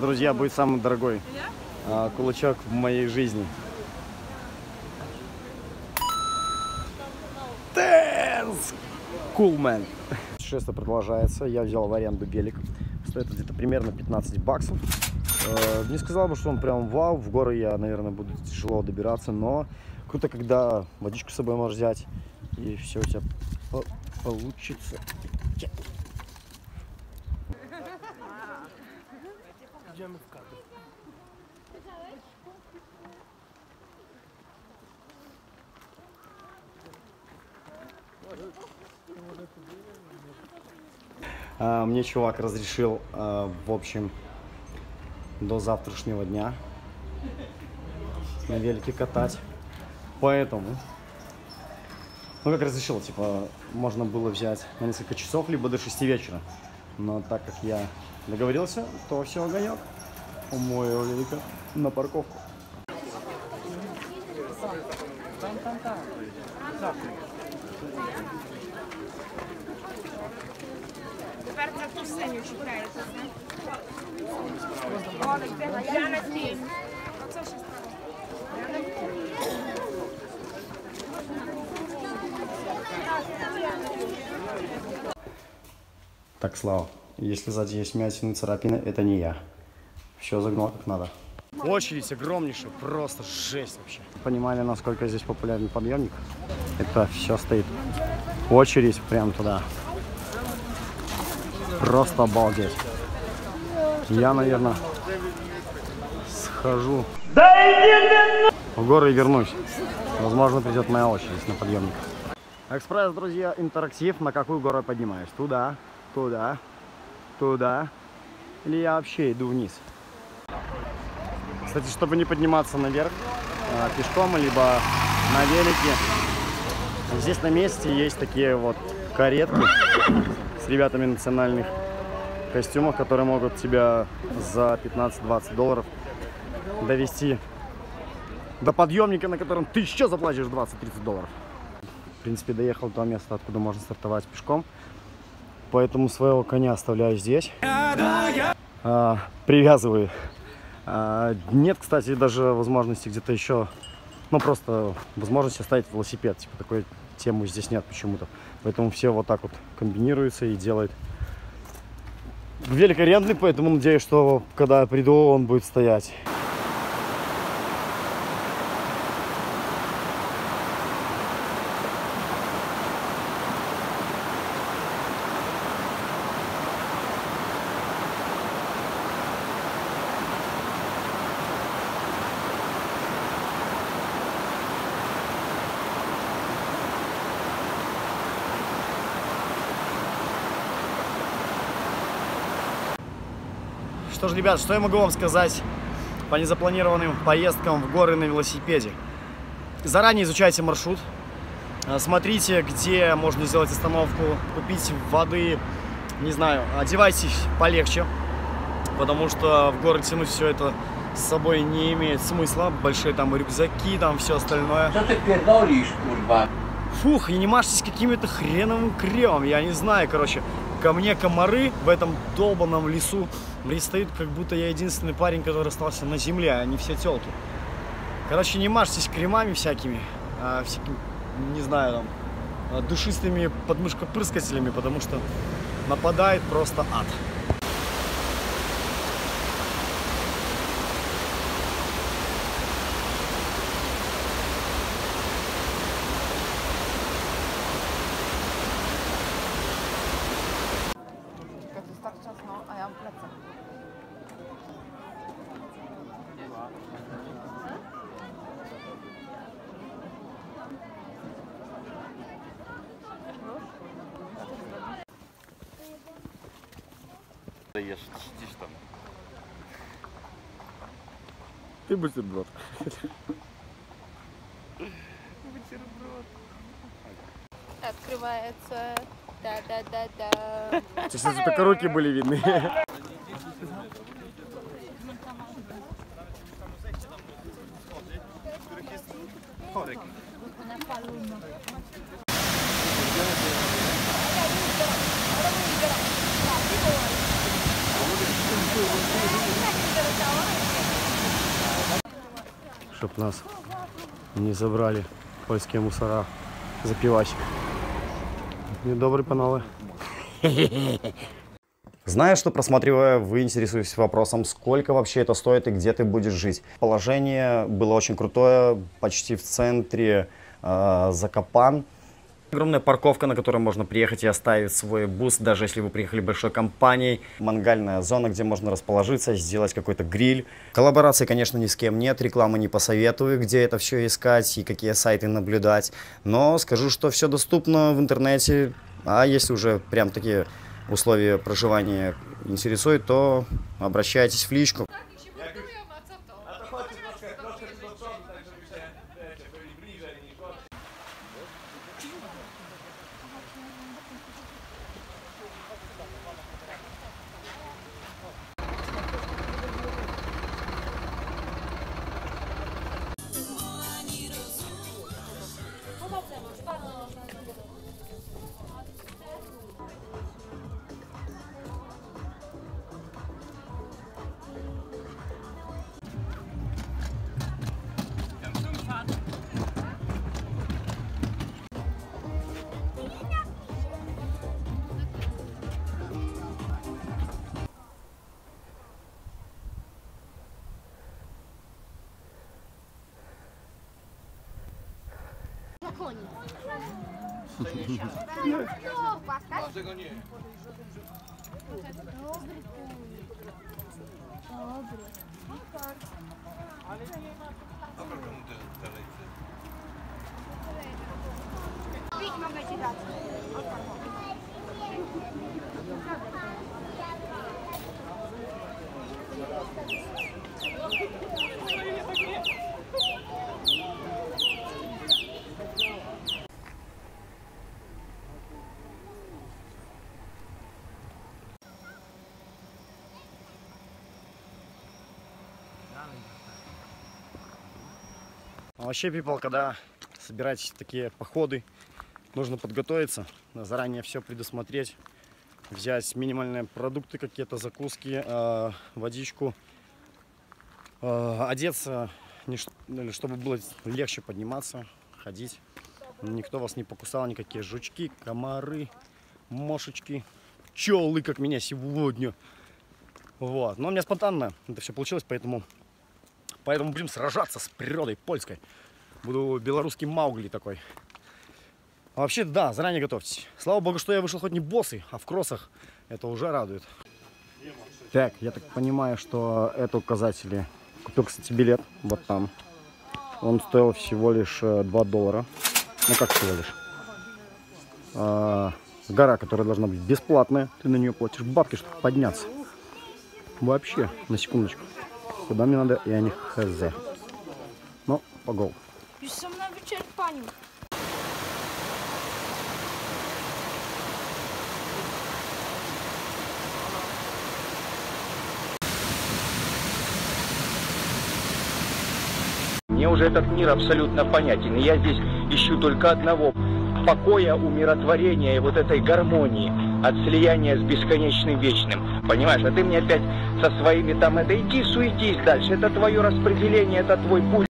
друзья, будет самый дорогой а, кулачок в моей жизни. Дэнс! Кулмен. Путешествие продолжается. Я взял в аренду гелик. Стоит где-то примерно 15 баксов. Э, Не сказал бы, что он прям вау. В горы я, наверное, буду тяжело добираться, но круто, когда водичку с собой можешь взять, и все у тебя по- получится. А, Мне чувак разрешил, а, в общем, до завтрашнего дня на велике катать. Поэтому, ну как разрешил, типа, можно было взять на несколько часов, либо до 6 вечера. Но так как я договорился, то все, огонек у моего велика на парковку. Тепер на ту синю чіпляєте, Олег, де я на тінь. Оце ще Так, Слава, если сзади есть вмятины, царапины, это не я. Все загнал как надо. Очередь огромнейшая, просто жесть вообще. Понимали, насколько здесь популярный подъемник? Это все стоит. Очередь прям туда. Просто обалдеть. Я, наверное, схожу в горы и вернусь. Возможно, придет моя очередь на подъемник. Экспресс, друзья, интерактив. На какую гору я поднимаюсь? Туда, туда, туда. Или я вообще иду вниз? Кстати, чтобы не подниматься наверх э, пешком, либо на велике, здесь на месте есть такие вот каретки с ребятами национальных костюмов, которые могут тебя за 15-20 долларов довести до подъемника, на котором ты еще заплатишь 20-30 долларов. В принципе, доехал до места, откуда можно стартовать пешком. Поэтому своего коня оставляю здесь. А, привязываю. А, нет, кстати, даже возможности где-то еще, ну просто возможности оставить велосипед. Типа такой темы здесь нет почему-то. Поэтому все вот так вот комбинируются и делают. Велик арендный, поэтому надеюсь, что когда я приду, он будет стоять. Что ж, ребят, что я могу вам сказать по незапланированным поездкам в горы на велосипеде? Заранее изучайте маршрут, э, смотрите, где можно сделать остановку, купить воды, не знаю, одевайтесь полегче, потому что в горы тянуть все это с собой не имеет смысла. Большие там рюкзаки, там все остальное. Co ty pierdolisz, kurwa? Фух, и не мажьтесь каким-то хреновым кремом, я не знаю, короче. Ко мне комары в этом долбанном лесу пристают, как будто я единственный парень, который остался на земле, а не все телки. Короче, не мажьтесь кремами всякими, а, всякими, не знаю, там, а, душистыми подмышкопрыскателями, потому что нападает просто ад. Даешь гdzieś там. Ты бутерброд. Открывается. Да-да-да-да. Сейчас только руки были видны. Чтоб нас не забрали польские мусора за пивасик. Недобрый панове. Зная, что просматривая, вы интересуетесь вопросом, сколько вообще это стоит и где ты будешь жить. Положение было очень крутое, почти в центре э, Закопан. Огромная парковка, на которой можно приехать и оставить свой бус, даже если вы приехали большой компанией. Мангальная зона, где можно расположиться, сделать какой-то гриль. Коллаборации, конечно, ни с кем нет, рекламы не посоветую, где это все искать и какие сайты наблюдать. Но скажу, что все доступно в интернете, а если уже прям такие условия проживания интересуют, то обращайтесь в личку. koni. No, płaskać? Dlaczego nie? Dobry Dobry. Ale nie ma... Dobra, komu dalej chce? Pić mam będzie dać. Thank you. А вообще, people, когда собираетесь в такие походы, нужно подготовиться, заранее все предусмотреть, взять минимальные продукты, какие-то закуски, э, водичку, э, одеться, ну, чтобы было легче подниматься, ходить. Никто вас не покусал, никакие жучки, комары, мошечки, пчелы, как меня сегодня. Вот. Но у меня спонтанно это все получилось, поэтому Поэтому будем сражаться с природой польской. Буду белорусский Маугли такой. А вообще, да, заранее готовьтесь. Слава богу, что я вышел хоть не босый, а в кроссах. Это уже радует. Так, я так понимаю, что это указатели. Купил, кстати, билет вот там. Он стоил всего лишь э, 2 доллара. Ну как всего лишь? А, гора, которая должна быть бесплатная. Ты на нее платишь бабки, чтобы подняться. Вообще, на секундочку. Куда мне надо, я не хз. Ну, погол. Мне уже этот мир абсолютно понятен. И я здесь ищу только одного покоя, умиротворения и вот этой гармонии от слияния с бесконечным вечным. Понимаешь, а ты мне опять со своими там это иди суетись дальше. Это твое распределение, это твой путь.